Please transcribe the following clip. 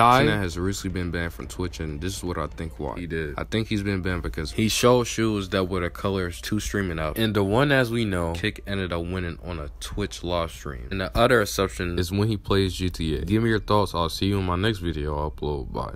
Kai has recently been banned from Twitch, and this is what I think why He did. I think he's been banned because he showed shoes that were the colors two streaming out, and the one as we know, Kick ended up winning on a Twitch live stream. And the other exception is when he plays GTA. Give me your thoughts. I'll see you in my next video. I'll upload. Bye.